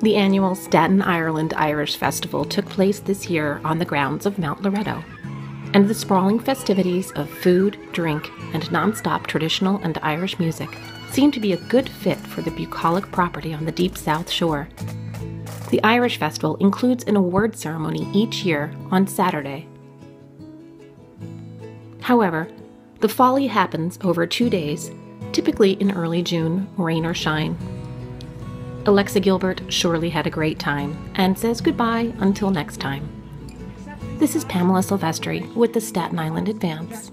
The annual Staten Ireland Irish Festival took place this year on the grounds of Mount Loretto, and the sprawling festivities of food, drink, and non-stop traditional and Irish music seemed to be a good fit for the bucolic property on the deep South Shore. The Irish Festival includes an award ceremony each year on Saturday. However, the folly happens over two days, typically in early June, rain or shine. Alexa Gilbert surely had a great time and says goodbye until next time. This is Pamela Silvestri with the Staten Island Advance.